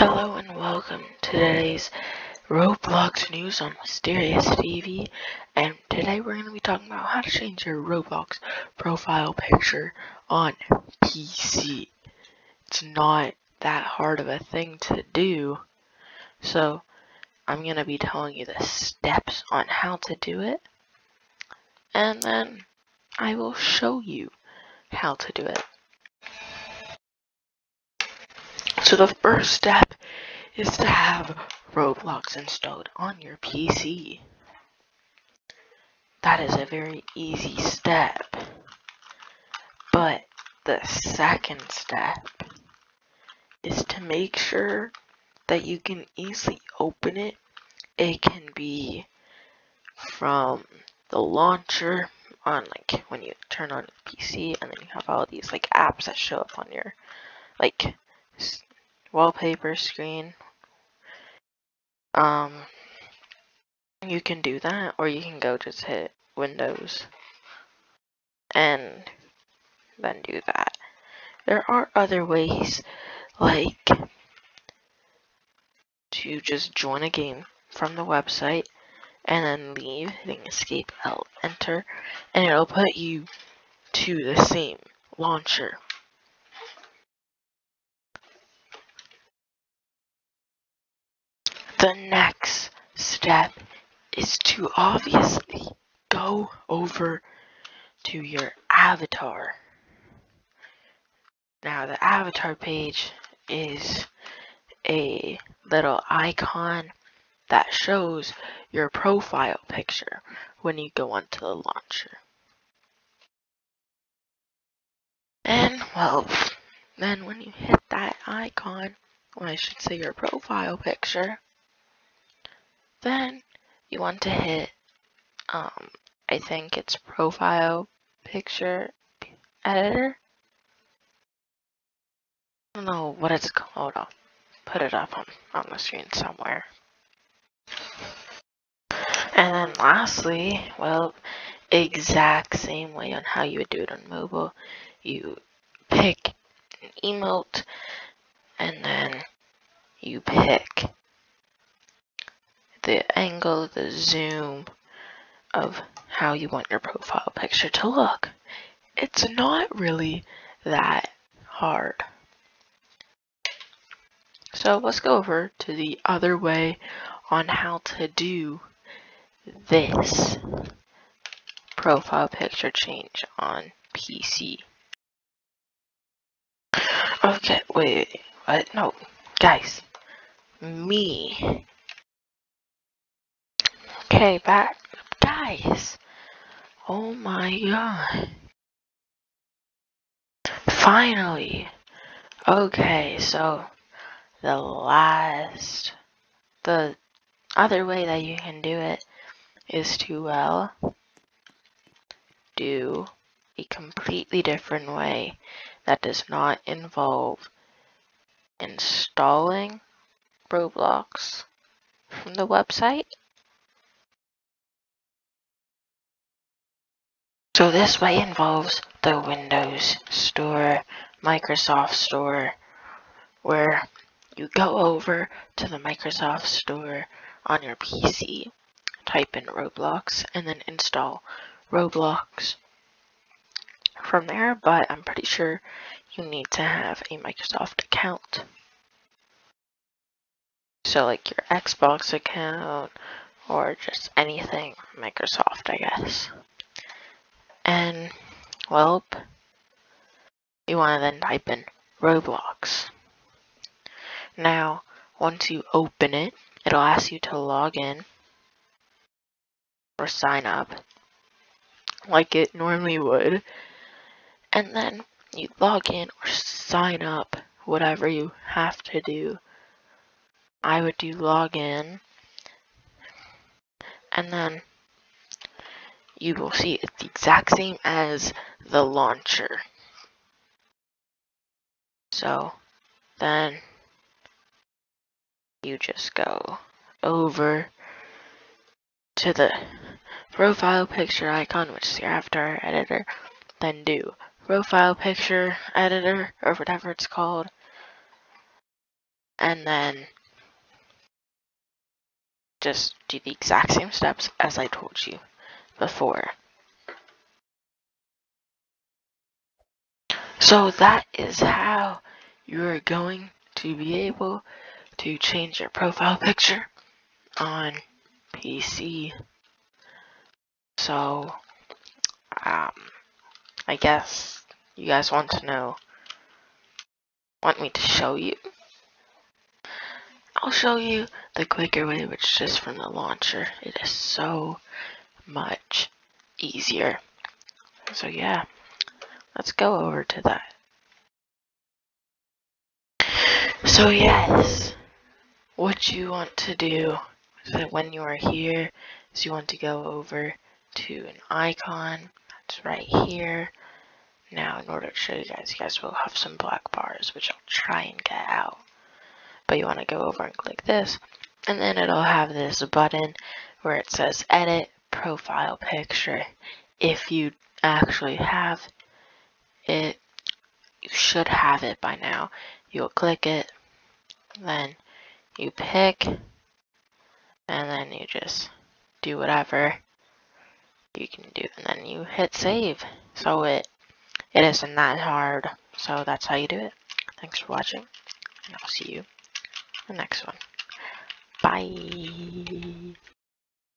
Hello and welcome to today's Roblox news on Mysterious TV and today we're going to be talking about how to change your Roblox profile picture on PC. It's not that hard of a thing to do so I'm going to be telling you the steps on how to do it and then I will show you how to do it. So the first step is to have Roblox installed on your PC. That is a very easy step. But the second step is to make sure that you can easily open it. It can be from the launcher on like when you turn on your PC and then you have all these like apps that show up on your like wallpaper screen. Um, you can do that, or you can go just hit Windows and then do that. There are other ways, like to just join a game from the website and then leave, hitting escape, L, enter, and it'll put you to the same launcher. The next step is to obviously go over to your avatar. Now the avatar page is a little icon that shows your profile picture when you go onto the launcher. And well, then when you hit that icon, or I should say your profile picture, then you want to hit, um, I think it's profile picture editor. I don't know what it's called. I'll put it up on, on the screen somewhere. And then lastly, well, exact same way on how you would do it on mobile. You pick an emote and then you pick the angle, the zoom of how you want your profile picture to look. It's not really that hard. So let's go over to the other way on how to do this profile picture change on PC. Okay, wait, what? No, guys, me Okay, back. Guys. Oh my god. Finally. Okay, so the last, the other way that you can do it is to, well, do a completely different way that does not involve installing Roblox from the website So this way involves the Windows Store, Microsoft Store, where you go over to the Microsoft Store on your PC, type in Roblox, and then install Roblox from there, but I'm pretty sure you need to have a Microsoft account. So like your Xbox account, or just anything Microsoft, I guess. And, well, you want to then type in Roblox. Now, once you open it, it'll ask you to log in or sign up like it normally would. And then you log in or sign up, whatever you have to do. I would do login. And then you will see it's the exact same as the launcher. So then you just go over to the profile picture icon, which is your avatar editor, then do profile picture editor or whatever it's called. and then just do the exact same steps as I told you before. So that is how you're going to be able to change your profile picture on PC. So, um, I guess you guys want to know, want me to show you? I'll show you the quicker way, which is from the launcher. It is so much easier. So yeah, let's go over to that. So yes, what you want to do is that when you are here, is you want to go over to an icon that's right here. Now, in order to show you guys, you guys will have some black bars, which I'll try and get out. But you want to go over and click this, and then it'll have this button where it says Edit Profile Picture. If you actually have it, you should have it by now. You'll click it, then you pick, and then you just do whatever you can do, and then you hit save. So it it isn't that hard. So that's how you do it. Thanks for watching, and I'll see you the next one. Bye.